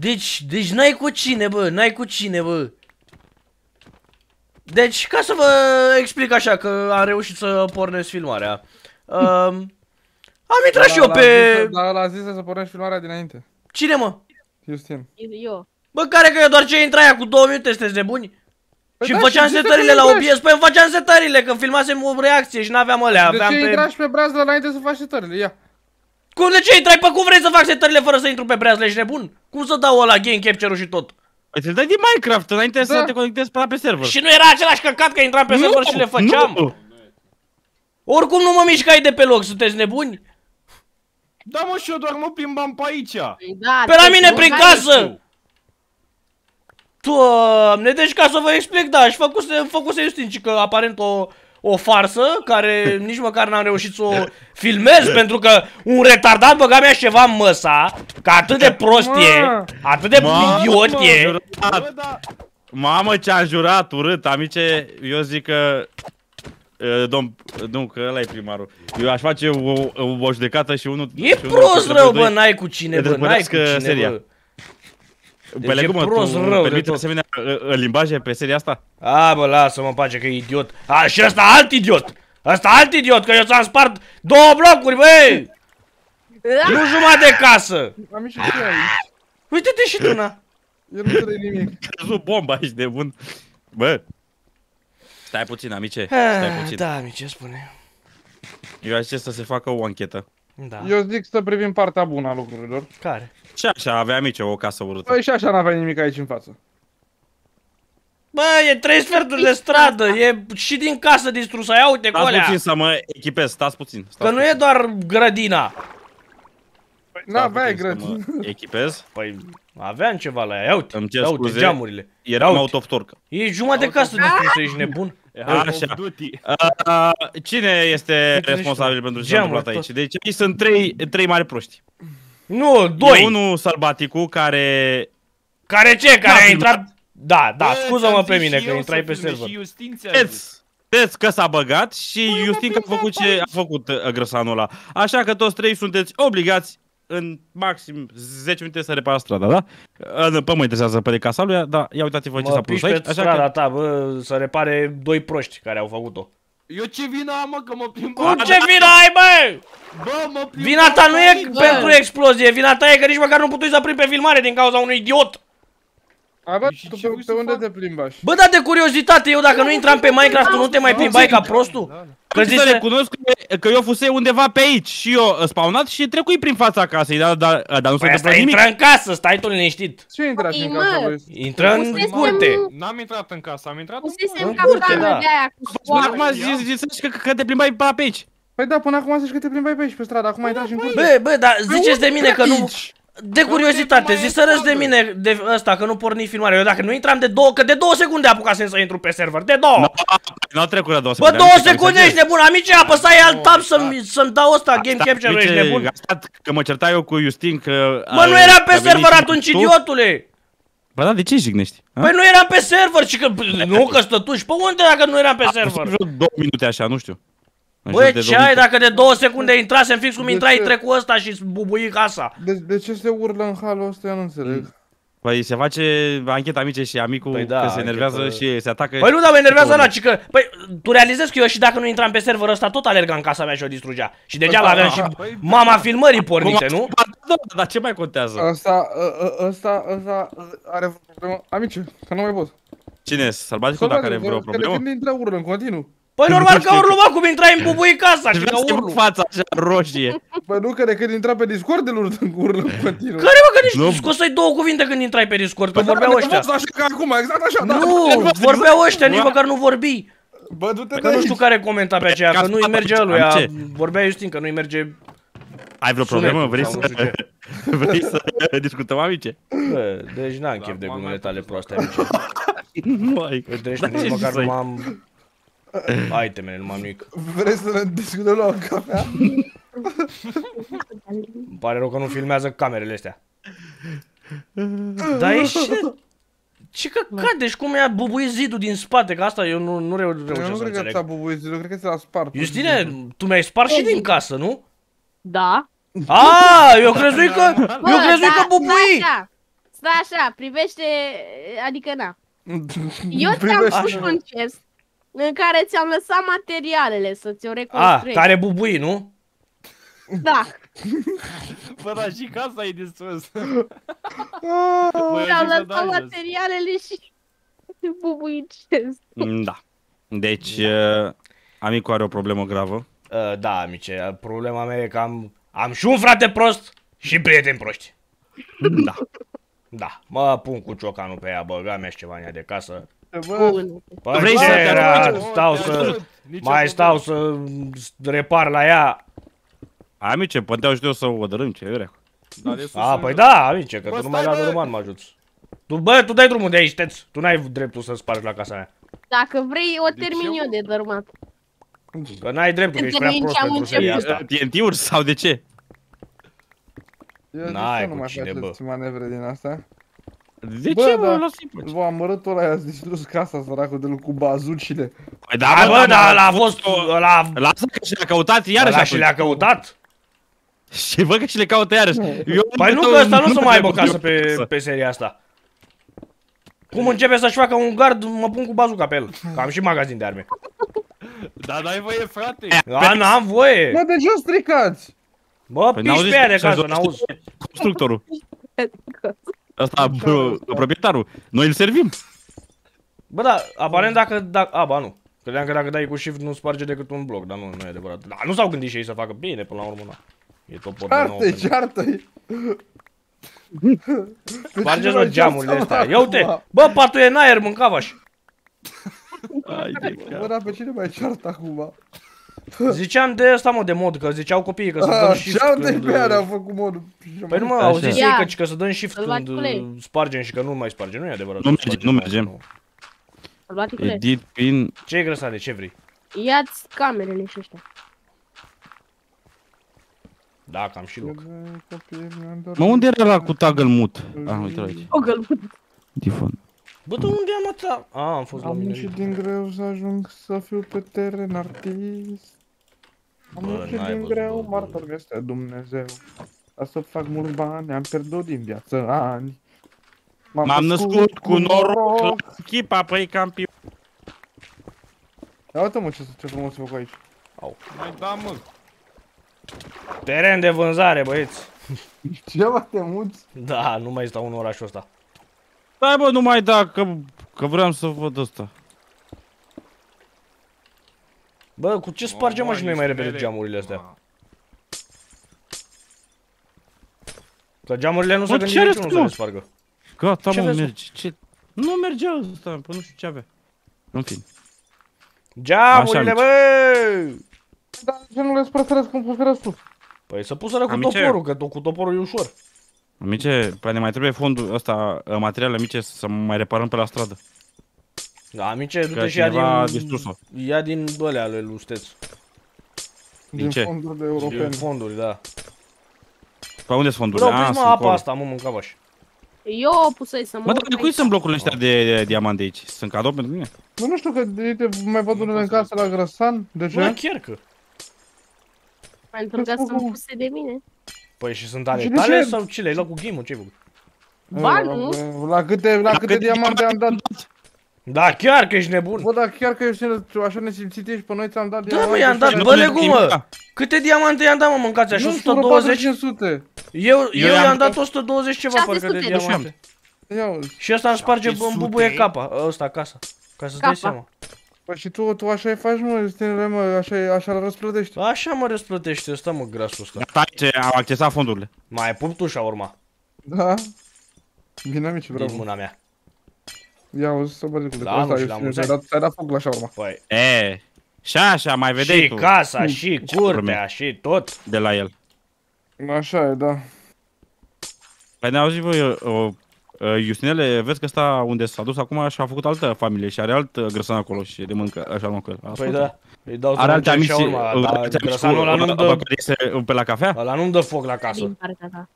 Deci, deci n-ai cu cine, bă, n-ai cu cine, bă. Deci, ca să vă explic așa, că am reușit să pornesc filmarea. Um, am intrat și eu pe... Dar l-a zis să pornești filmarea dinainte. Cine, mă? Justin. Eu. Bă, care că eu doar ce intra aia cu două minute, sunteți nebuni? Păi și da, îmi făceam și de ce setările te la intrași? OBS, păi îmi făceam setările, că filmasem o reacție și n-aveam alea, De aveam ce pe... intrași pe brază înainte să faci setările? Ia. Cum de ce intrai? Pe cum vrei să fac setările fără să intru pe breazle, ești nebun? Cum să dau ăla game capture-ul și tot? Păi ți-l dai din Minecraft înainte să Da. te conectezi pe la pe server. Și nu era același căcat că intram pe server și le făceam? Nu. Oricum nu mă mișcai de pe loc, sunteți nebuni? Da, mă, și eu doar mă plimbam pe aici. Da, Pe la te- mine nu prin ai- casă! Doamne, deci ca să vă explic, da, și făcuse, făcuse Justin ci că aparent o, o farsă care nici măcar n-am reușit să o filmez pentru că un retardat băga mea ceva în măsa, că atât de prost e, Mă. atât de Mamă, idiot mă, e. jurat. Bă, da. Mamă ce am jurat, urât, amice, eu zic că... uh, Domn, nu, că ăla e primarul. Eu aș face o, o, o judecată și unul... E și unul prost dintre rău, voi bă, doi n-ai cu cine, te bă, n-ai cu drăgunească cine, seria. bă. Pe Deci e legumă, prost tu rău de permiți tot. asemenea uh, uh, limbaje pe seria asta? A, bă, lasă-mă în pace că e idiot. A, și ăsta alt idiot. Ăsta alt idiot, că eu ți-am spart două blocuri, băi! Da. Nu jumătate de casă. Am ieșit și eu aici. Uite-te și tu, na. El nu înțeleg nimic. Căzut bomba aici de bun. Bă, stai puțin, amice, stai puțin. Da, mi ce spune. Eu aș zice să se facă o anchetă. Da. Eu zic să privim partea bună a lucrurilor. Care? Și așa, avea amice o casă urâtă. Păi și așa n-avea nimic aici în față. Bă, e trei sferturi de stradă, e și din casă distrusă, ia uite cu Stați alea. puțin să mă echipez, stați puțin. Că Stați nu e doar grădina. Păi puțin, n-aveai stați puțin grădină. să mă echipez. Păi, aveam ceva la ea, ia uite, Îmi cer ia uite, scuze. geamurile. Eram Ia out uite. of torque. E jumătate de casă distrusă, ești nebun? Așa. Of Duty. Uh, cine este Uite, responsabil niște pentru ce s-a geamuri, întâmplat aici? tot. Deci aici sunt trei, trei mari proști. Nu, E doi. unul sălbaticul care... Care ce? Care Da, a intrat... Da, da, Bă, scuză-mă ți-am pe zis mine și că eu intrai să pe filme server. Și Justin ți-a zis. Teți, teți că s-a băgat și Justin că a făcut ce a făcut uh, grăsanul ăla. Așa că toți trei sunteți obligați în maxim 10 minute să reparați strada, da? În- Pe mă interesează pe de casa lui, dar ia uitați-vă ce Mă s-a piși produs pe aici. Așa strada că... ta, bă, să repare doi proști care au făcut-o. Eu ce vină am, mă, că mă plimbam. Cum ce vină ai, bă? Bă, mă plimbam Vina ta nu pe e aici. pentru explozie, vina ta e că nici măcar nu puteai să prind pe filmare din cauza unui idiot. A, bă, Și tu ce pe, vrei pe să unde fac? te plimbași? Bă, da de curiozitate, eu dacă nu intram pe Minecraft, tu nu te mai plimbai ca prostul? Că Că să zise... recunosc că, că eu fusei undeva pe aici și eu uh, spawnat și trecui prin fața casei, dar, dar, dar nu se Păi asta întâmplă nimic. intră în casă, stai tu liniștit. Ce intrați în Păi, casa mă. lui? Intră în Pusesem- curte. N-am intrat în casă, am intrat în Pusesem În curte, capcană da. de aia cu Până scoară. acum zici, zici, zici că, că te plimbai pe pe aici. Păi da, până acum zici că te plimbai pe aici pe stradă, acum ai intrat și în curte. Bă, bă, dar ziceți de mine că nu... Aici. De curiozitate, zi să râzi de mine de ăsta, că nu porni filmarea. Eu dacă nu intram de două, că de două secunde apucasem să intru pe server, de două. Nu au trecut la două Bă, secunde. două amice, secunde, am ești nebun, amice, apăsai alt tab să-mi să dau ăsta, game Stai, capture, ești amice, nebun. a stat Că mă certai eu cu Justin că... Bă, nu eram pe a venit server și atunci, tu. idiotule! Bă, da, de ce jignești? a? Păi nu eram pe server, și că... Nu, că stătuși, pe unde dacă nu eram pe Am server? fost vreo două minute așa, nu știu. În Băi, jur de ce două ai minute. dacă de două secunde intrasem fix cum De intrai ce? trecu ăsta și bubui casa? De, de ce se urlă în halul ăsta, eu nu înțeleg. Păi se face ancheta amice și amicul Păi da, că se enervează anchetă- și se atacă. Păi nu, dar mă enervează Două. ăla, ci că... Păi, tu realizezi că eu și dacă nu intram pe server ăsta, tot alergam în casa mea și o distrugea. Și degeaba aveam și Păi, mama filmării pornite, Cum- nu? Da, dar ce mai contează? Ăsta, ă- ă- ăsta, ăsta are vreo problemă. Amice, că nu mai pot. Cine e? Sălbaticul dacă are vreo Că de problemă? când intră urlă în continuu. Păi normal că știu. urlu, mă, cum intrai în bubui casa și că Vreau să urlu. fața așa roșie. Bă, nu, că de când intra pe Discord de urlă, urlă în continuu. Care mă, că nici Nu. nu scosai două cuvinte când intrai pe Discord, că Păi da, vorbeau că ăștia. a fost Așa ca acum, exact așa, da. Nu, vorbeau ăștia, nici măcar nu vorbi. Bă, du-te de Că nu aici. știu care comenta pe aceea, că nu-i merge ăluia. Ce? Vorbea Justin că nu-i merge... Ai vreo problemă? Sunetul Vrei sau nu să, știu ce. vrei să discutăm amice? Bă, deci n-am chef de acum glumele mai tale pot proaste, amice. Nu ai. Uite, Da, nici ce măcar să nu ai? M-am... Itemele, nu m-am nimic. Vreți să ne discutăm la o cafea? Îmi pare rău că nu filmează camerele astea. Dar ești... Ce căcat, deci cum i-a bubuit zidul din spate, că asta eu nu, nu reu- Eu reușesc nu să cred că înțeleg. ți-a bubuit, eu cred că ți-a spart. Justine, tu mi-ai spart și din casă, nu? Da. A, eu crezui că, Bă, eu crezui da, că bubui. da, Stai așa, privește, adică na. Eu ți-am Privește- pus un chest în care ți-am lăsat materialele să ți-o A, reconstruiești. care bubui, nu? Da, Bă, dar și casa e distrus. Ah, Bă, ți-am eu zic să lăsat dai jos. materialele și bubui chest. Mm, Da. Deci, uh, amicul are o problemă gravă. Uh, da, amice, problema mea e că am, am și un frate prost și prieteni proști. Da. Da, mă pun cu ciocanul pe ea, băga mea și ceva în ea de casă. Bă, Bun. Păi Vrei ce să te era, arunci? stau Te să, ajut, nicio mai stau să repar la ea. Amice, puteau și eu să o dărâm, ce vreau. Dar de sus A, în păi jos. da, amice, că Bă, tu nu mai stai, la bă! roman mă ajuți. Tu, bă, tu dai drumul de aici, teț. Tu n-ai dreptul să spargi la casa mea. Dacă vrei, o De termin ce, eu mă? de dărmat. Că n-ai dreptul, că ești prea Termin prost ce am pentru seria început. asta. TNT-uri sau de ce? eu de N-ai ce cu nu mai cine, faceți manevre din astea? De Bă, ce, da. mă, lasă-i pe Bă, amărâtul ăla i-a distrus casa, săracul, de lui cu bazucile. Păi Da, bă, dar ăla a fost, o- ăla, Lasă că și le-a căutat iarăși ăla și atunci. le-a căutat. Și văd că și le caută iarăși. Eu Păi nu, că ăsta nu o să mai aibă eu- casă pe, pe seria asta. Cum începe să-și facă un gard, mă pun cu bazuca pe el. Că am și magazin de arme. Da, n-ai voie, frate. Da, n-am voie. Bă, de ce o stricați? Bă, Păi piși n-auzi pe ea de ce casă, zice n-auzi. Constructorul. Ăsta, bă, proprietarul. Noi îl servim. Bă, da, aparent dacă, dacă, a, ba nu. Credeam că dacă dai cu shift nu sparge decât un bloc, dar nu, nu e adevărat. Da, nu s-au gândit și ei să facă bine până la urmă, na. E tot pot de nou. Ceartă-i, ceartă-i! Spargeți mă geamurile astea. Ia uite, bă, patul e în aer, mâncava-și. Ai de Bă, dar pe cine mai ceartă acum? Ziceam de asta, mă, de mod, că ziceau copiii că să dăm Ah, shift Ceartă-i când... pe ea, ne-a făcut modul. Păi nu mă, Așa. au zis ei Ia. că, că să dăm shift Îl luați când cu lei. uh, spargem și că nu mai spargem, nu e adevărat. Nu că merge, spargem nu pe aia, mergem. Salvaticule, Edit pin... Ce e grăsare, ce vrei? ia-ți camerele și ăștia. Da, cam și loc. Mă, unde era la cu toggle mut? Ah, uite aici. O gălbuță. Difon. Bă, tu unde am atâta? A, am fost la Am mine. muncit din greu să ajung să fiu pe teren artist. Am Bă, muncit n-ai din văzut, greu, bă, bă. martor mi este Dumnezeu. Ca să fac mulți bani, am pierdut din viață ani. M-am născut cu noroc la echipa, păi campion. Ia uite mă ce, ce frumos se fac aici. Mai da, mă. Teren de vânzare, băieți. Ce mă te muți? Da, nu mai stau în orașul ăsta. Stai bă, nu mai da, că, că vreau să văd ăsta. Bă, cu ce spargem mă și noi mai repede geamurile astea? Ma. Că geamurile nu se Bă, gândi ce niciunul arăți, să mă? le spargă. Gata, Ce mă, vezi, mă? merge. Ce? Nu mergea ăsta, pă, nu știu ce avea. În fine. Geamurile, Așa, bă! Dar ce nu le spărțăresc cum spărțăresc tu? Păi să puseră cu Amice. toporul, că to- cu toporul e ușor. Amice, păi ne mai trebuie fondul ăsta, ă, materiale amice, să mai reparăm pe la stradă. Da, amice, Că du-te și ia cineva a din... distrus-o. Ia din bălea ale lui Steț. Din ce? fondurile Din europene. fonduri, da. Pe unde sunt fondurile? Bă, Ah, opriți mă sunt apa acolo. asta, mă mâncava-și. Eu o pusei să mă Mă, dar urc de cui aici. sunt blocurile ăștia de, de diamant de aici? Sunt cadou pentru mine? Nu, nu știu că, uite, mai văd unele în casă la Grăsan. De Bă, ce? chiar că. Pentru că sunt puse de mine. Păi și sunt ale Și de tale ce? sau ce le-ai luat cu game-ul? Ce ai făcut? Ba, nu. La câte, la câte câte diamante am dat? Da, chiar că ești nebun. Bă, dar chiar că ești așa nesimțit ești, pe noi ți-am dat Da, diamante. mă, i-am dat, și- bă, nu legumă! nimic. Câte diamante i-am dat, mă, mâncați așa? Nu știu, 120? 500. Eu, eu i-am i-am dat 120 ceva, parcă, de 600 de diamante. Ia uzi. Și ăsta îmi sparge, 700? îmi bubuie capa, ăsta, acasă. Ca să-ți dai Capa. seama. Păi și tu, tu așa faci, mă, stinele, mă, așa, așa îl răsplătești. Așa mă răsplătește ăsta, mă, grasul ăsta. Stai ce am accesat fondurile. Mai pup tu și urma Da? Bine, amici, din bravo. mâna mea. Ia uzi, să bă, cu Da, nu, și la ți-ai mulți ani. dat, ți-ai dat foc la șaurma. Păi, E, și așa, mai vedeai și tu casa, și Ce curtea, urme? și tot. de la el. Așa e, da. Păi ne-au zis voi, uh, uh, Justinele, vezi că ăsta unde s-a dus acum și a făcut altă familie și are alt uh, grăsan acolo și de mâncă, așa mă că. Păi da, îi dau să Are alte mănânce amici, și urma, uh, dar alți amici grăsanul ăla cu- nu-mi uh, dă, care este pe la cafea? ăla nu-mi dă foc la casă. Din partea ta.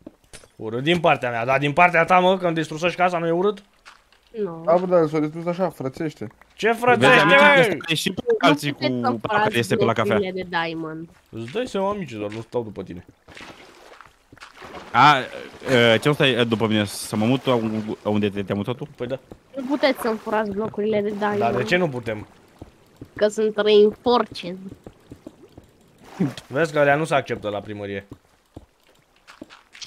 Urât din partea mea, dar din partea ta, mă, că îmi distrusăși casa, nu e urât? Nu. Da, bă, dar s-a dispus așa, frățește. Ce Vezi, frățește, amici, că măi? stai și pe Nu alții cu puteți să pe care furați este pe la cafea. blocurile de diamond. Îți dai seama, amici, doar nu stau după tine. A, Uh, ce stai uh, după mine? Să mă mut uh, unde te- te-ai mutat tu? Păi da. Nu puteți să-mi furați blocurile de diamond. Dar de ce nu putem? Că sunt reinforced. Vezi că alea nu se acceptă la primărie.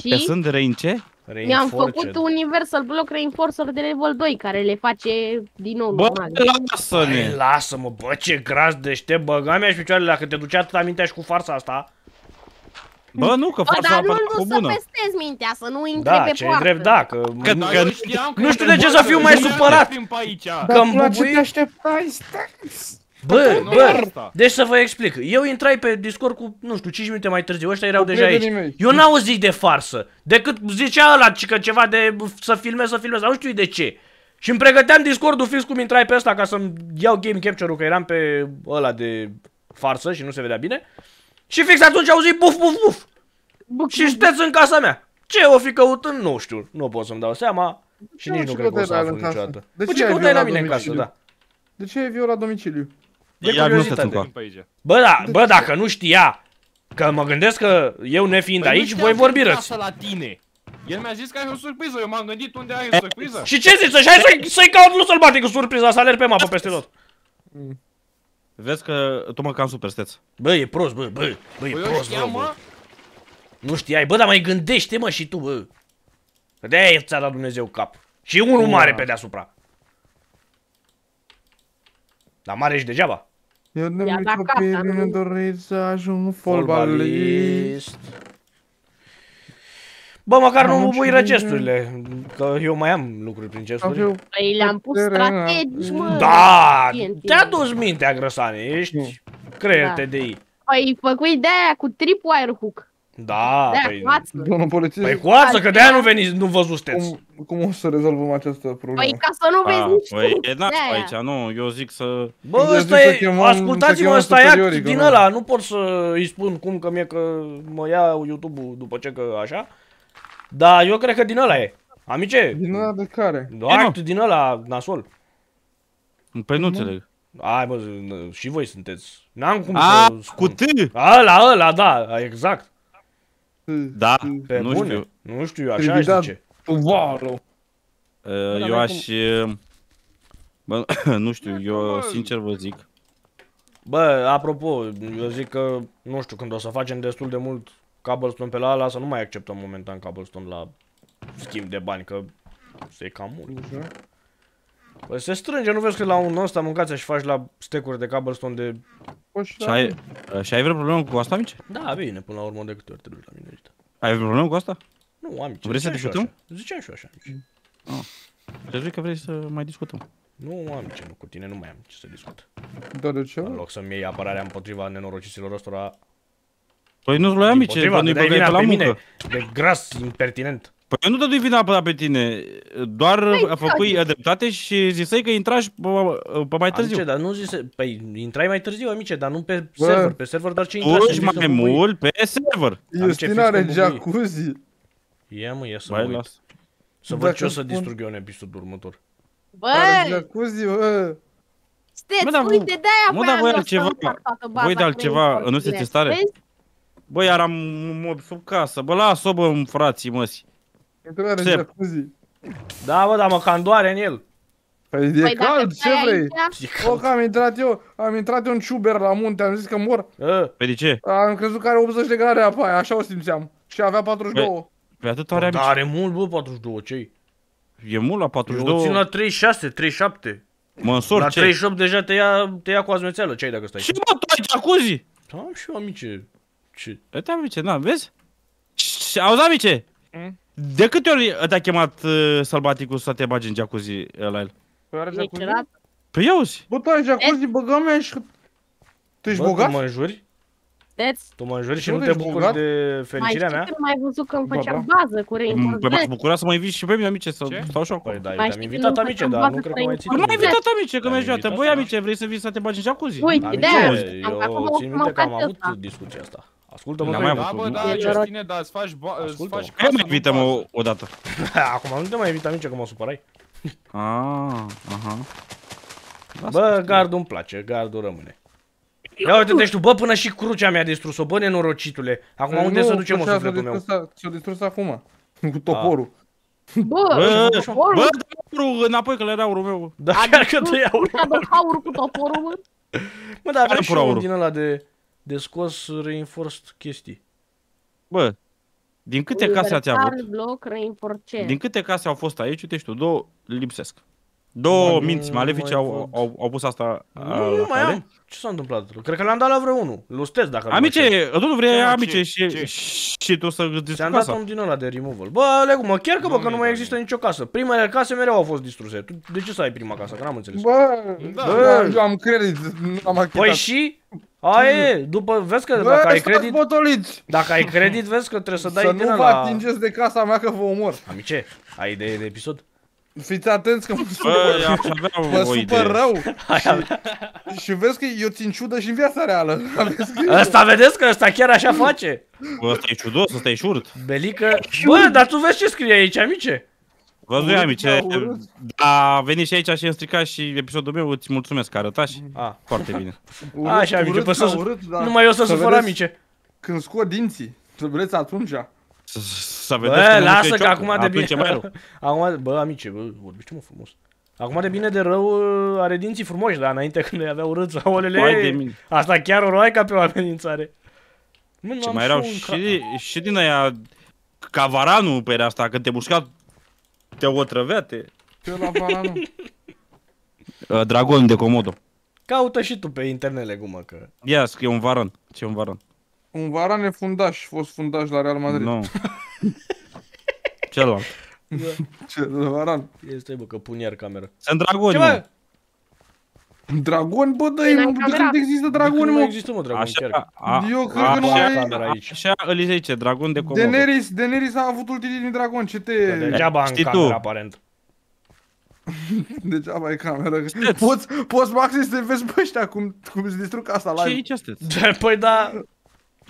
Că Și sunt răi în ce? Mi-am făcut Reinforced. Universal Block Reinforcer de level 2, care le face din nou Bă, normal. lasă-ne! Hai, lasă-mă, bă, ce gras deștept, băga mea și picioarele dacă te ducea atâta mintea și cu farsa asta. Bă, nu, că Bă, faci dar nu, apa nu cu să bună. pestezi mintea, să nu intri Da, pe ce poartă. drept, da, că... Că- Dar că- eu știam că nu știu e de ce să boată, fiu mai nu supărat. știm pe aici. Că Dar îmi până ce bubui- te așteptai, stai! Bă, nu bă, e asta. deci să vă explic. Eu intrai pe Discord cu, nu știu, 5 minute mai târziu, ăștia erau Cu deja aici. prietenii mei. Eu n-auzit de farsă, decât zicea ăla ci că ceva de să filmez, să filmez, dar nu știu de ce. Și îmi pregăteam Discord-ul fix cum intrai pe ăsta ca să-mi iau game capture-ul, că eram pe ăla de farsă și nu se vedea bine. Și fix atunci auzit buf, buf, buf. Buc- Și sunteți în casa mea. Ce o fi căutând, nu știu, nu pot să-mi dau seama. Și ce nici nu ce cred că o să căutai la aflu în casă? niciodată. De Bă, ce ce ai căutai la violat mine în casă, domiciliu? da. De ce ai viol la domiciliu? De Ia curiozitate. nu Știm pe aici. Bă, da, bă, dacă nu știa că mă gândesc că eu nefiind Păi nu aici, știam voi că vorbi e răți. casă la tine. El mi-a zis că ai o surpriză, eu m-am gândit unde ai o surpriză. Și ce zici? Și hai să-i, să-i caut lui sălbatic cu surpriza, să alerg pe mapă peste tot. Vezi că tu mă cam supersteț. Bă, e prost, bă, bă, bă, e Păi eu prost, bă, știam, bă. mă. Nu știai, bă, dar mai gândește, mă, și tu, bă. Că de-aia ți-a dat Dumnezeu cap. Și unul mare pe deasupra. Dar mare și degeaba. Eu de I-a mic dat copil casa, mi-am nu? dorit să ajung fotbalist. Bă, măcar nu Am mă pui și- răcesturile, că eu mai am lucruri prin Am chesturi. eu Păi le-am pus Puterea. strategici, mă. Da, TNT. te-a dus mintea, grăsane, ești creier Da. TDI. Păi făcui de aia cu tripwire hook. Da, De aia păi, cu ață. Domnul polițist, păi cu ață, că de-aia nu veniți, nu vă zusteți. cum, cum o să rezolvăm această problemă? Păi ca să nu vezi Ah, nici păi tu. e nașpa De-aia. aici, nu, eu zic să... Bă, Eu ăsta zic să e, chemăm- să ascultați-mă, chemăm ăsta e act superiorii, din că nu- ăla, nu pot să îi spun cum că mie că mă ia YouTube-ul după ce că așa. Dar eu cred că din ăla e. Amice, Din ăla de care? act din ăla nasol. Păi nu înțeleg. Hai bă, n- și voi sunteți. N-am cum A, să cu spun. T! Ăla, ăla, da, exact. Da, Pe nu bune. știu. Nu știu, așa aș Trividat. zice. Tuvalu. Uh, dar Eu n-ai aș... uh, Bă, nu știu, eu Bă. sincer vă zic. Bă, apropo, eu zic că, nu știu, când o să facem destul de mult cobblestone pe la ala, să nu mai acceptăm momentan cobblestone la schimb de bani, că se cam mult. Bă, se strânge, nu vezi că la un ăsta mâncați și faci la stecuri de cobblestone de... Păi Și ai, uh, și ai vreo problemă cu asta, amice? Da, bine, până la urmă de câte ori te duci la mine ăștia. Ai vreo problemă cu asta? Nu, amice, Vrei să ziceam și eu discutăm? așa. Ziceam și eu așa, amice. Crezi că vrei să mai discutăm. Nu, amice, nu, cu tine nu mai am ce să discut. Da, de ce? În loc să-mi iei apărarea împotriva nenorociților ăstora, Păi nu-ți luai amice, împotriva, că nu-i dai băgai vina pe la pe muncă. mine, de gras, impertinent. Păi eu nu te dui vina pe, pe tine, doar Păi, a făcut dreptate și zisei că intrași pe, pe mai târziu. Amice, dar nu zise, păi intrai mai târziu, amice, dar nu pe Bă. server, pe server doar ce Tu intrați. ești mai mult pe server. Justin fix are cum bubui. jacuzzi. Ia mă, ia să Bai, mă uit. las. Să văd Dacă ce o să spun- distrug eu în episodul următor. Are Bă, jacuzzi, bă. steți, Mă, dar uite, voi- de-aia mă, dar voi voiam altceva- să împart toată baza voi de cu altceva, reinforcement. nu sunteți în stare? Vezi? Bă, iar am un mob sub casă. Bă, las-o, bă, frații măsi. Intră are Ce? jacuzzi. Da, bă, dar mă cam doare în el. Păi e Păi dacă cald, ce stai vrei? aici, O, că am intrat eu, am intrat eu în ciuber la munte, am zis că mor. Ă, Pe de ce? Am crezut că are 80 de grade apa aia, așa o simțeam. Și avea 42. Păi atât are dar amici. are mult, bă, 42, ce E mult la Eu o țin 42. la 36, 37. Mă însor La ce? 38 deja te ia, te ia cu azmețeală, ce ai dacă stai? Și bă, tu ai jacuzzi? Am și eu, amice. Ce? Uite, amice, na, vezi? Și auzi, amice? Mm? De câte ori te-a chemat uh, sălbaticul să te bagi în jacuzzi uh, la el? Păi are jacuzzi? niciodată. Păi iauzi. Bă, tu ai jacuzzi, băgă mea și... Tu ești Bă, tu bogat? mă înjuri? Vedeți? Tu mă înjuri și Nu nu te ești bucuri bogat? de Mai fericirea știi mea? când m-ai văzut că îmi Ba, făceam da. bază cu Păi m-aș reinforcement? bucura să mă inviți și pe mine, amice, să Ce? stau și eu acolo. Păi da, Mai te-am știi invitat, când nu amice, facem dar bază nu cu cred că mai ții Nu m-ai minte. invitat, amice, că Te-am mi-ai invitat, Băi, da. amice, vrei să vii să te bagi în jacuzzi? Uite, Amice, de-aia eu știam că acum țin mă minte că am faci avut ăsta. discuția asta. Ascultă-mă, N-am că mai eu- Da, avut bă, un- da, E Justine, dar îți faci, ba- îți Ascultă-mă. faci Hai casă, mă nu invităm bază. o, o dată. Acum nu te mai invit, amice, că mă supărai. Ah, aha. Bă, gardul îmi place, gardul rămâne. Ia uite, deci tu, bă, până și crucea mi-a distrus-o, bă, nenorocitule. Acum unde Nu, să ducem, mă, așa, sufletul s-a meu? distrus- S-a distrus acum. Cu toporul. Bă, Bă, toporul, bă, dă aurul înapoi că le era aurul meu. Da, Adică chiar că te iau. ăsta dă haurul cu toporul, mă. Mă, dar aveam Care și pur unul aurul? din ăla de, de scos reinforced chestii. Bă, din câte case ați Universal, avut? bloc, reinforce. Din câte case au fost aici, uite și tu, două lipsesc. Două Bă, nu minți malefice mai au, văd. au, au pus asta Nu, a, nu la mai care. am. Ce s-a întâmplat? Cred că le-am dat la vreo unul. Lustez dacă nu mă știu. Amice, tu nu vrei Ce, amice ce, și, ce? și tu să îți Ți-am distrugi dat casa. unul din ăla de removal. Bă, Legu, mă chiar că bă, că Doamne, nu mai doamne. există nicio casă. Primele case mereu au fost distruse. Tu de ce să ai prima casă? Că n-am înțeles. Bă, Da. bă, eu am credit, nu am achitat. Păi și? Aia e, după, vezi că Bă, dacă ai stați credit, botoliți! dacă ai credit, vezi că trebuie să dai Să din nu vă ăla. atingeți de casa mea că vă omor. Amice, ai idee de episod? Fiți atenți că mă Bă, supăr. aș avea Mă o supăr idee. rău. Hai, Și, și vezi că eu țin ciudă și în viața reală. Aveți grijă. Ăsta vedeți că ăsta chiar așa face. Bă, ăsta e ciudos, ăsta e șurt. Belică. Bă, dar tu vezi ce scrie aici, amice? Văzui, Urât, amice. da, urât. A venit și aici și îmi strica și episodul meu, îți mulțumesc că arătași. A, Foarte bine. Urât, Așa, amice, urât, păi să- da, urât, da. numai eu să Să sufăr, vedeți amice. Când scot dinții. Să vreți atunci. Să, să vedeți Bă, că nu lasă știu că ce- acum de atunci e mai rău. bine. Acum, bă, amice, bă, vorbește mă frumos. Acum de bine de rău uh, are dinții frumoși, dar înainte când le avea urât sau Hai de olele, mine. asta chiar o roai ca pe o amenințare. Mă, nu Ce am mai erau un ca- și, și din aia cavaranul pe asta, când te mușca, te otrăvea, te... Ce la bananul? Uh, Dragon de Comodo. Caută și tu pe internet legumă că... Ia, scrie un varan. Ce e un varan? Un varan e fundaș, fost fundaș la Real Madrid. Nu. Celălalt. Ce varan? Este, bă, că pun iar camera. Sunt dragoni, Ce mă. bă? Dragon, bă, dă În nu camera. când există Dragoni, dragoni, nu mai mă. există, mă, dragon, Așa, chiar. a, Eu cred a, că nu așa, mai- camera aici. așa îl zice, dragon de Comodo. Daenerys, Daenerys a avut ultimii dragon, ce te... Degeaba în Știi tu. camera, aparent. Degeaba ai cameră. Poți, poți maxim să te vezi pe ăștia cum, cum îți distrug asta Ce live. aici sunteți? Păi da...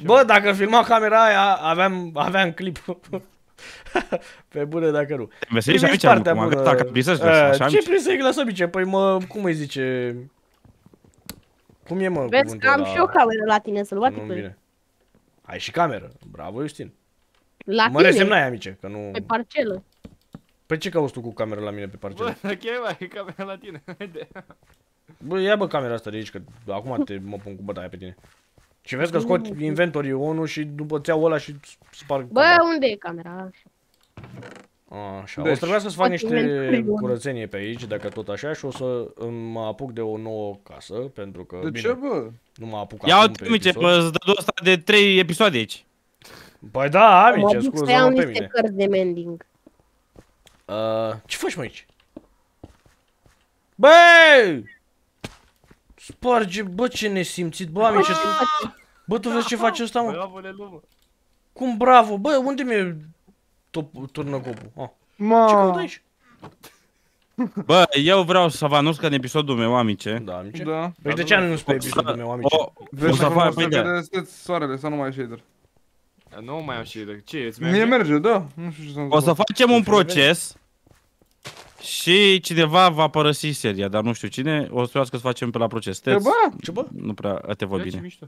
Bă, dacă filma camera aia, aveam, aveam clip. Pe bune dacă nu. Veseli și Primiți aici, partea cum bună. dacă prisesc, Eh, așa, Ce prisesc la săbice? Păi mă, cum îi zice... Cum e mă Vezi cuvântul că am ăla? și o cameră la tine, Nu-mi sălbatică. vine. Ai și cameră. Bravo, Justin. La mă tine, resemnai, amice, că nu... pe parcelă. Păi ce cauți tu cu camera la mine pe parcelă? Bă, ok, bă, e camera la tine. Haide. Bă, ia bă camera asta de aici, că acum te mă pun cu bătaia pe tine. Și vezi că scot inventory ONU și după ți iau ăla și sparg Bă, camera. unde e camera? Așa, o Deci, să trebuiască să fac Poți niște inventory ONU. curățenie pe aici, dacă tot așa, și o să mă apuc de o nouă casă, pentru că, De bine, ce, bă? nu mă apuc Ia acum uite, pe mice, episod. bă, îți dă ăsta de 3 episoade aici. Păi da, Mă amice, duc să scuză-mă iau pe niște mine. cărți de mending. Uh, ce faci mă aici? Băi! Sparge, bă, ce nesimțit, bă, amice, tu... Bă, tu vezi ce face ăsta, mă? Bravo, le lumă. Cum bravo, bă, unde mi-e top, turnăcopul? Ah, ce caut Ma, aici? Bă, eu vreau să vă anunț că în episodul meu, amice, Da, amice? da. Păi de ce nu pe episodul meu, amice? o, o Vrei să să fac, fac păi să da, reseți soarele, să nu mai ai shader. Nu mai am și de ce, îți Mie merge? merge, da. Nu știu ce să o să facem un proces și cineva va părăsi seria, dar nu știu cine, o să trebuiască să facem pe la proces. Te Teți, bă, Ce bă? nu prea te văd Bă, ce bine. mișto.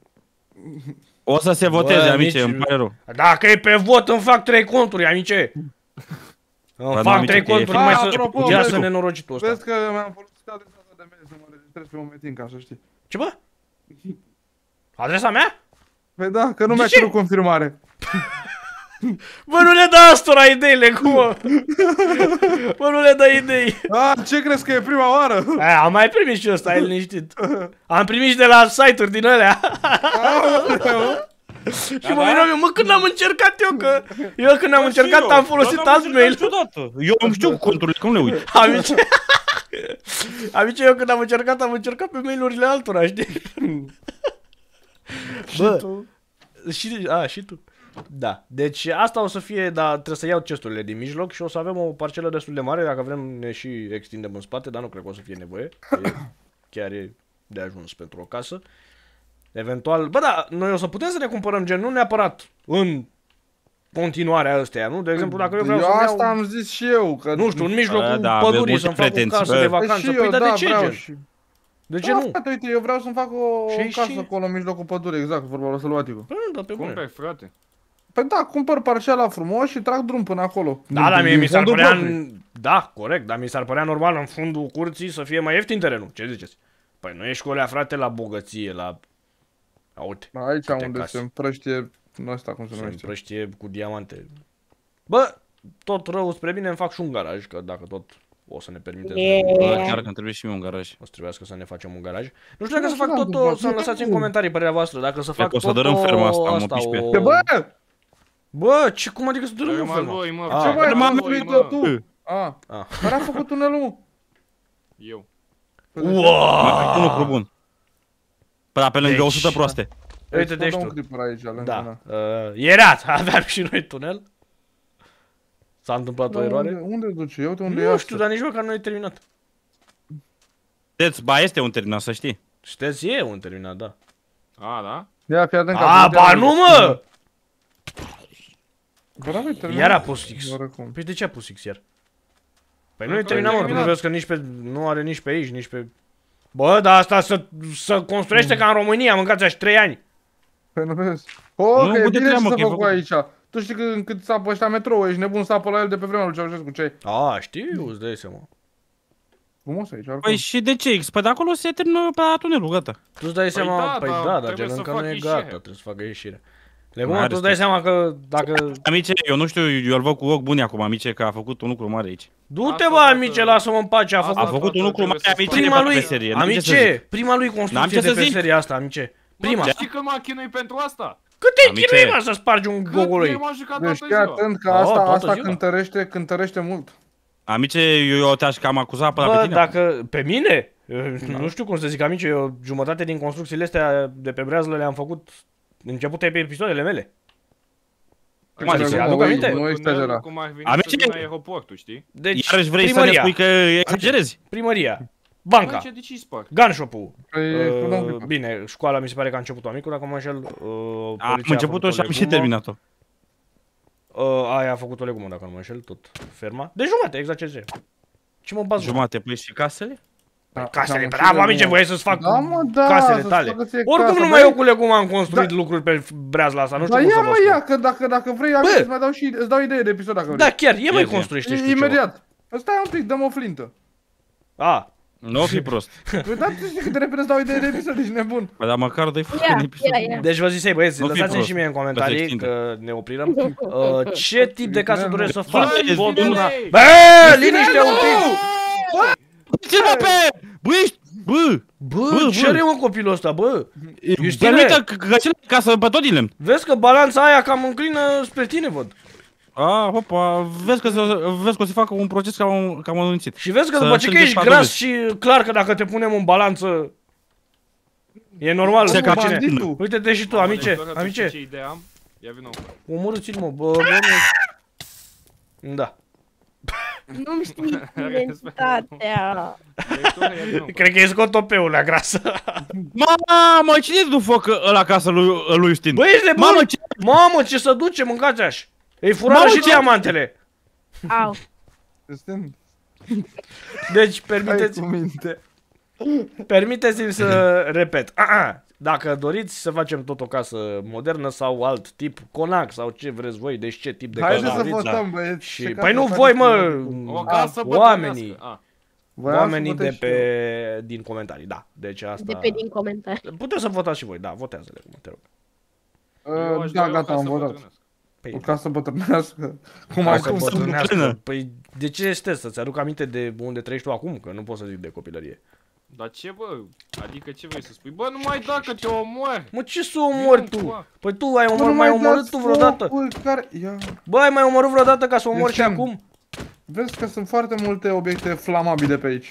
O să se voteze, Bă, amice, nici- îmi pare rău. Dacă e pe vot, îmi fac trei conturi, amice. Îmi nu, fac amice, trei că e conturi, fi- mai A, să... apropo, Ia vezi- să nenorocitul ăsta. Vezi că mi-am folosit adresa ta de mail să mă registrez pe momentin, ca să știi. Ce bă? Adresa mea? Păi da, că nu De mi-a ce? cerut confirmare. Bă, nu le da astora ideile, cum mă? Bă, nu le dă idei. A, ce crezi că e prima oară? Aia, am mai primit și ăsta, ai liniștit. Am primit și de la site-uri din alea. și mă mirau eu, mă, când am încercat eu, că... Eu când am încercat am folosit alt mail. Eu îmi știu conturile, cum le uit. Amice... Amice, eu când am încercat, am încercat pe mail-urile altora, știi? Bă, și, a, și tu. Da, deci asta o să fie, dar trebuie să iau chesturile din mijloc și o să avem o parcelă destul de mare, dacă vrem ne și extindem în spate, dar nu cred că o să fie nevoie. că E, chiar e de ajuns pentru o casă. Eventual, bă da, noi o să putem să ne cumpărăm gen, nu neapărat în continuarea ăsteia, nu? De exemplu, dacă eu vreau eu să asta iau, am zis și eu, că... nu știu, în mijlocul Da, da, pădurii avem să-mi multe fac o pretenții, casă bă. de Păi vacanță. și Păi, eu, dar da, de ce, vreau gen? și... De ce da, nu? frate, uite, eu vreau să-mi fac o, Și- o casă și- acolo în mijlocul pădurii, exact, vorba la sălbaticul. Păi nu, dar pe bune. Cumperi, frate. Păi da, cumpăr parcela frumos și trag drum până acolo. Da, Din- dar mie din mi s-ar fondul părea... propriu. În... Da, corect, dar mi s-ar părea normal în fundul curții să fie mai ieftin terenul. Ce ziceți? Păi nu ești cu alea, frate, la bogăție, la... A, uite, Aici Câte unde case. se împrăștie nu ăsta cum se se numește. împrăștie cu diamante. Bă, tot rău spre mine îmi fac și un garaj, că dacă tot o să ne permite să... Bă, chiar că îmi trebuie și mie un garaj. O să trebuiască să ne facem un garaj. Nu știu dacă Nu să știu, fac da, tot după o, să-mi ce- lăsați în comentarii părerea voastră, dacă să fac că o să tot dărâm o, ferma asta, mă asta, piși pe- o... Ce bă? Bă, ce, cum adică să dărâm Dărâm al ferma? lui, mă. Ah. Ce bă, m-am ai lui, construit mă. tu? A, Ah. care a făcut tunelul, mă? Eu. Wow! Un lucru bun. Păi da, pe lângă Deci- 100 proaste. Uite, deci un tu. creeper aici, lângă Da. na. Uh, era, aveam și noi tunel. S-a întâmplat o Dar eroare? Unde, unde duce? Eu uite unde e Nu asta. știu, dar nici măcar nu e terminat. Deci, ba, este un terminat, să știi. Știți, e un terminat, da. A, da? Ia, fii atent că A, am ba nu, mă! Bă, da, băi, terminat. Iar a pus X. Oricum. Păi de ce a pus X iar? Păi nu Păi e că terminat, e mă, tu nu terminat. vezi că nici pe, nu are nici pe aici, nici pe... Bă, dar asta să, să construiește ca în România, mâncați așa 3 ani. Păi nu vezi? O, Nu, că e uite bine treabă, să că e făcut făcut. aici. Tu știi că cât sapă ăștia metrou, ești nebun să apă la el de pe vremea lui Ceaușescu, ce A, știu, îți dai seama. Frumos aici, oricum. Păi și de ce X? Păi de acolo se termină pe la tunelul, gata. Tu îți dai seama, da, păi dar da, dar trebuie gen să încă fac nu e ieșire. gata, trebuie să facă ieșire. Legum, Mai tu îți dai respect. seama că dacă... Amice, eu nu știu, eu îl văd cu ochi buni acum, amice, că a făcut un lucru mare aici. Du-te, Asta bă, toată- amice, lasă-mă în pace, a Asta făcut A făcut toată un lucru trebuie mare, să amice, fac. de prima pe lui, serie. n-am ce să amice, zic. prima lui N-am construcție ce de să pe zic. seria asta, amice. Prima. Bă, știi că m-a chinuit pentru asta? Cât te Amice. chinui, mă, să spargi un Cât gogului? el m-a jucat Deci toată fii ziua. atent că Oh, asta, toată asta ziua. cântărește, cântărește mult. Amice, eu, eu te-aș cam acuzat până pe Bă, tine. dacă... Pe mine? Nu știu cum să zic, amice, eu jumătate din construcțiile astea de pe breazlă le-am făcut începute pe episoadele mele. Cum adică? Nu, Aduc nu, aminte? Nu exagera. Cum ar veni Amice- să vină aeroportul, știi? Deci, Iarăși vrei să ne primăria, spui că exagerezi. primăria, banca, Bă, ce de ce spart? gun shop-ul, Păi, uh, până un clip. bine, școala mi se pare că a început-o amicul, dacă mă înșel, uh, Am poliția a început-o făcut și am și legumă, terminat-o. Uh, aia a făcut o legumă, dacă nu mă înșel, tot ferma. De jumate, exact ce zice. Ce mă bază? Jumate, păi și casele? Da, Casele, am bravo, înțeles, amice, mă. voiai să-ți fac Da, mă, da, casele să-ți tale. facă ție Oricum casă, numai băi. eu cu legumă am construit lucruri pe breazla asta, nu știu Dar cum să ia vă mă, spun. ia, că dacă, dacă vrei, Bă! Bă! îți mai dau și, îți dau idee de episod dacă vrei. Da, chiar, e mai Ia zi. construiește I- și tu ceva. Imediat. Stai un pic, dăm o flintă. A, Nu fi prost. Păi da, tu știi cât de repede îți dau idee de episod, ești nebun. Păi dar măcar dă-i Ia, în episod. ia, ia. deci vă zisei, băieți, Nu fi lăsați-mi prost. și mie în Că se comentarii, extinde. că ne oprirăm. Uh, ce tip de casă doresc să fac? Băi, Pot bine. una... Bă, liniște un pic! Ce mă pe? Bă, ești... Bă! Bă, Bă, ce bă. are mă copilul ăsta, bă? Justine! Permită că găsile casă pe tot din lemn. Vezi că balanța aia cam înclină spre tine, văd. A, hopa, vezi că, se, vezi că o să facă un proces cam, cam anunțit. Și vezi că Să după ce că strângeți ești pe gras dovezi. și clar că dacă te punem în balanță E normal. Se după cam cine- banditul. Uite-te și tu, Mamă, amice, deci doar atât amice. Ce idee am? Ia vină Omorâți-l, mă, bă, bă, mă. Da. Nu-mi știi identitatea. Cred că e scot topeul la grasă. Mamă, cine nu foc ăla casă lui, lui Justin? Băi, ești nebun? Mamă, ce... Mamă, ce să duce, mâncați așa. Ei furară Mamă, și ce- diamantele. Au. Justin, Deci, hai permiteți, cu minte. permiteți-mi să repet. A-a, dacă doriți să facem tot o casă modernă sau alt tip, conac sau ce vreți voi, deci ce tip de casă Haideți să doriți, da. votăm, băieți. Și, Ce păi casă nu faceți voi, cu mă, minte? O casă oamenii. bătrânească. A. Voiam să oamenii de votez și eu. pe, din comentarii, da. Deci asta... De pe din comentarii. Puteți să votați și voi, da, votează-le, cum te rog. Eu Uh, aș Da, dori o gata, am casă votat. bătrânească. Păi, O casă bătrânească. Cum casă acum să bătrânească. plină. Păi, de ce este să-ți aduc aminte de unde trăiești tu acum? Că nu pot să zic de copilărie. Dar ce bă? Adică ce vrei să spui? Bă, nu mai dacă te omori. Mă, ce să omori Nu, tu? bă. Păi tu ai Bă, omor, nu mai mai omorât dați tu vreodată? focul Care... Ia. Bă, ai mai omorât vreodată ca să omori și De ce? acum? Vezi că sunt foarte multe obiecte flamabile pe aici.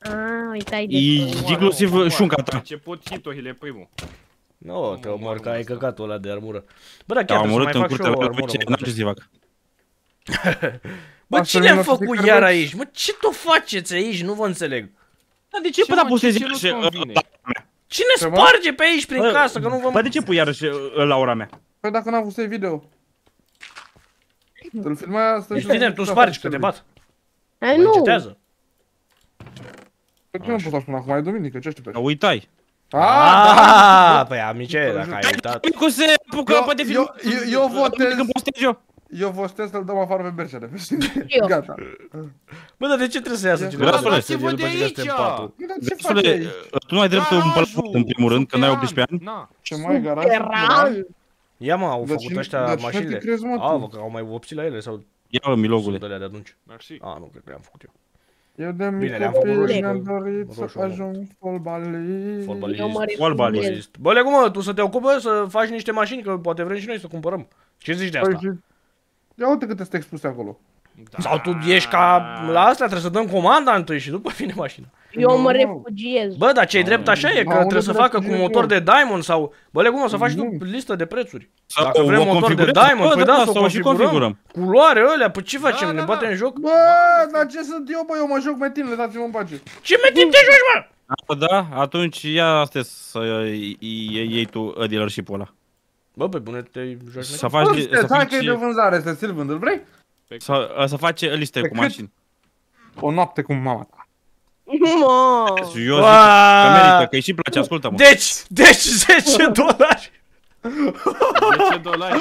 Ah, uitai de E- tot. Inclusiv Nu, nu, șunca A ta. început hiturile primul. Nu, Nu te mă omor omor că ai asta. căcatul ăla de armură. Bă, da, chiar Am trebuie să omorât mai în fac și curtea eu o lui armură. ce mă, n-am ce să fac. Bă, Asta cine nu a o să fie făcut cărbeț. iar aici? Mă, ce tot faceți aici? Nu vă înțeleg. Dar de ce Ce, până mă, pus ce- să ce zic nu-ți convine? Cine Ce, mă? sparge pe aici prin Bă, casă? Că nu vă... Bă, de ce pui iarăși uh, la ora mea? Păi dacă n-am văzut video. Îl filmai asta Ești și- bine, tu spargi, că te bat. Ai, Mă nu. încetează. Păi ce nu pot să spun acum, e duminică, ce aștepți? Că uitai. Ah, da! Ah, păi amice, dacă ai uitat. Cu se apucă Eu- pe de eu- eu- eu votez- Când postez eu. Eu votez să-l dăm afară pe Bercea de președinte. Eu. Gata. Bă, dar de ce trebuie să iasă Ia. cineva? Grasule, să dați-vă el de după cine este aici! în patul? Dar ce faci Grasule, aici? tu nu ai dreptul în Garajul, pălăpăt, în primul rând, când ai 18 ani. Na. Ce mai garaj? Subteran. Ia mă, au Dar făcut cine- ăștia dar cine mașinile. te crezi, mă, A, tu? vă, că au mai vopsit la ele sau Ia, mă, milogule. sunt alea de atunci? Mersi. A, nu cred că le-am făcut eu. Eu de Bine, mic le-am făcut copil roșu, mi-am că- dorit să roșu, mă. ajung fotbalist. Fotbalist. Eu mă Fotbalist. refugiez. Bă, Legu, mă, tu să te ocupi bă, să faci niște mașini, că poate vrem și noi să cumpărăm. Ce zici de Păi, asta? Și- Ia uite câte sunt expuse acolo. Da. Sau tu ești ca la asta, trebuie să dăm comanda întâi și după vine mașina. Eu mă Nu. refugiez. Bă, dar ce-i drept așa e, că Da, trebuie unul să de facă la cu tine, motor eu. de Diamond sau... Bă, Legu, mă, să faci tu Nu. listă de prețuri. Sau Dacă vrem o motor de configurăm? Diamond, Bă, păi da, da, da, să o sau și configurăm. configurăm. Culoare alea, păi ce facem, Da, ne da, batem da. în joc? Bă, dar ce sunt eu, bă, eu mă joc pe tine, lăsați-mă în pace. Ce metim te joci, mă? Ah, Da, atunci ia astea să iei- iei iei tu uh, dealership-ul ăla. Bă, pe bune, te joci Să metim? faci, Bă, să stai, hai că e de faci, vânzare, să ți-l vând, îl vrei? să, să faci liste Pe cu cât? mașini. O noapte cu mama ta. Mă. Și eu zic Ba. că merită, că îi și place, ascultă-mă. Deci, deci 10 dolari. 10 dolari.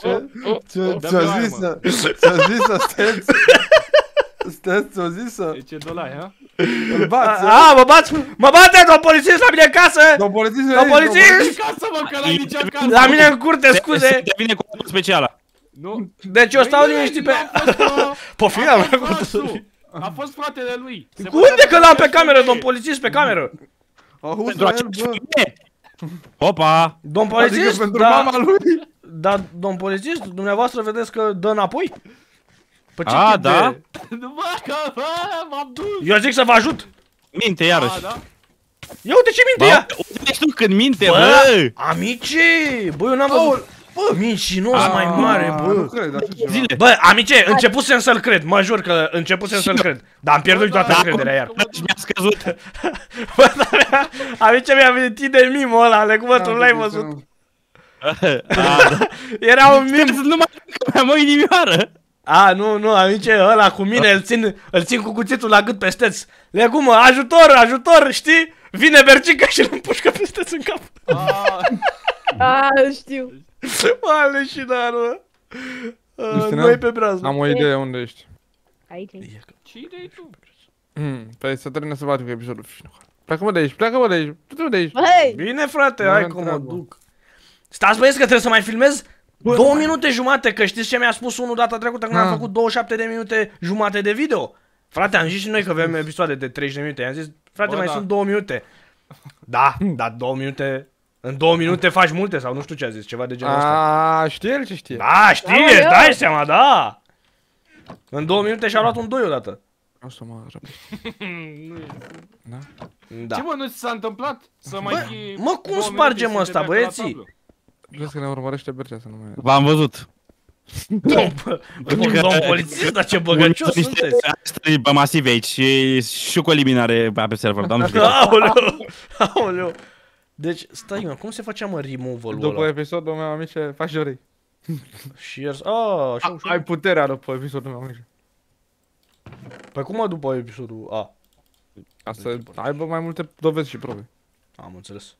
Ce? Ce? Dă-mi Ți-a o zis armă. să... Ți-a zis să steți? Steți, ți-a zis să... 10 dolari, ha? Îl bați, A, mă bați, mă bate domn polițist la mine în casă. Domn polițist, Domn polițist! Ca să mă, că l-ai nici acasă. La mine în curte, scuze. Devine cu specială. Nu. Deci eu stau Băi, liniștit pe... n-a fost, uh, Poftim, a am fost făcut frasul. A fost fratele lui. Se Cu unde bătea că l-am pe pe cameră, lui. domn polițist, pe cameră? Auzi Pentru la el, aceeași bă. femeie. Opa! Domn Adică polițist, pentru da, mama lui. da, domn polițist, dumneavoastră vedeți că dă înapoi? Pe ce A, tip da? de... Nu, Bă, că bă, m-am dus. Eu zic să vă ajut. Minte A, iarăși. da? Ia uite ce minte ea. Bă, Unde ești tu când minte, Bă, bă? amice, bă, eu n-am văzut. Bă, mincinos mai mare, Ah, Nu bă. cred așa ceva. Zile. Bă, amice, începusem să-l cred, mă jur că începusem să-l cred. Dar am pierdut toată da, încrederea iar. Și mi-a scăzut. Bă, dar amice mi-a venit de mimul ăla, le cum tu Da, l-ai deci, văzut. nu. A, da. Era un mim. Nu mai că mă inimioară. A, nu, nu, amice, ăla cu mine, îl țin, îl țin cu cuțitul la gât pe steț. Le cum, ajutor, ajutor, știi? Vine Bercica și îl împușcă pe steț în cap. A, A, știu. Mă, leșinar, mă. Uh, Justina? Noi pe brază. Am o idee unde ești. Aici. ce idei tu? Hmm, Păi să termină să bată cu episodul. Pleacă-mă de aici, pleacă-mă de aici, pleacă-mă de aici. Băi, Bine, frate, Nu hai avem că mă treabă. duc. Stați băieți că trebuie să mai filmez două minute jumate, că știți ce mi-a spus unul data trecută când am Ah. făcut 27 de minute jumate de video? Frate, am zis și noi că avem episoade de 30 de minute. I-am zis, frate, Bă, mai da. sunt două minute. Da, da, două minute. În două minute faci multe sau nu știu ce a zis, ceva de genul ăsta. A, știe el ce știe. Da, știi, Aoleu! îți dai seama, da. În două minute și-a luat un doi odată. O să mă răpesc. Nu e- Da? Da. Ce mă, nu ți s-a întâmplat? Să mai fi... mă, cum două spargem minute ăsta, să te dea pe la băieții? Tablă? Vezi că ne urmărește Bercea să nu mai... V-am văzut. Domn, domn, domn polițist, dar ce băgăcios Niște sunteți. astri masive aici și, și cu eliminare pe server, dar nu știu. Aoleu, aoleu. Deci, stai mă, cum se facea mă remove-ul După ăla? episodul meu, amice, faci orei. Și ieri... A, așa, așa. Ai puterea după episodul meu, amice. Păi cum mă după episodul A? Ca să aibă mai multe dovezi și probe. Am înțeles.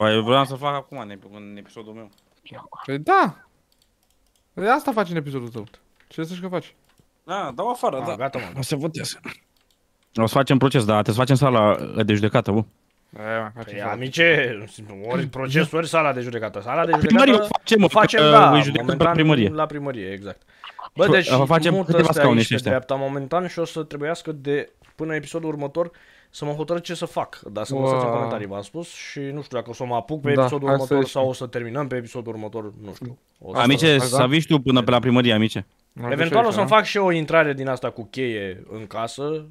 Păi eu vreau să fac acum în, ep- în episodul meu. Păi da! Păi asta faci în episodul tău. Ce să că faci? Da, dau afară, A, da. gata mă. O să votez. O să facem proces, da, trebuie să facem sala de judecată, bă. Aia, mai face Păi, sala. amice, ori procesul, ori sala de judecată. Sala de Primărie o judecată facem, o facem, că da, îi judecăm pe la momentan primărie. la primărie, exact. Bă, Fă- deci facem mut câteva ăsta scaune aici și pe ăștia. dreapta momentan și o să trebuiască de până episodul următor să mă hotărăt ce să fac. Dar să mă lăsați în Wow. comentarii, v-am spus și nu știu dacă o să mă apuc pe Da, episodul hai să următor ieșim. sau o să terminăm pe episodul următor, nu știu. O să Amice, Asta, să vii și tu până pe la primărie, amice. Mai Eventual o duci să-mi aici, fac și eu o intrare din asta cu cheie în casă,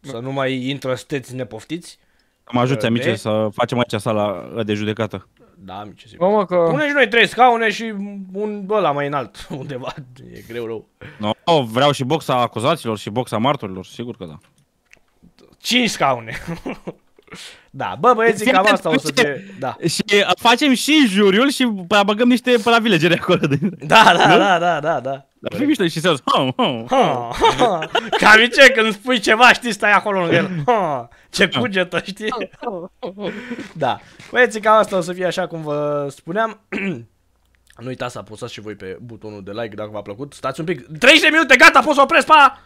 să nu mai intră steți nepoftiți. Să mă ajuți, De? amice, să facem aici sala de judecată. Da, amice, sigur. Bă, mă, că... Pune și noi trei scaune și un ăla mai înalt undeva. E greu rău. No, vreau și boxa acuzaților și boxa martorilor, sigur că da. Cinci scaune. da, bă băieții, cam asta o să fie. Da. Și uh, facem și juriul și băgăm niște pe la vilegere acolo. De... Da, da, da, da, da, da. Dar fi mișto și să ha, ha. Ha, ha. Cam e ce, când spui ceva, știi, stai acolo lângă el. Ha, ce cugetă, știi? Da. Băieții, cam asta o să fie așa cum vă spuneam. Nu uitați să apăsați și voi pe butonul de like dacă v-a plăcut. Stați un pic. 30 de minute, gata, pot să opresc, pa!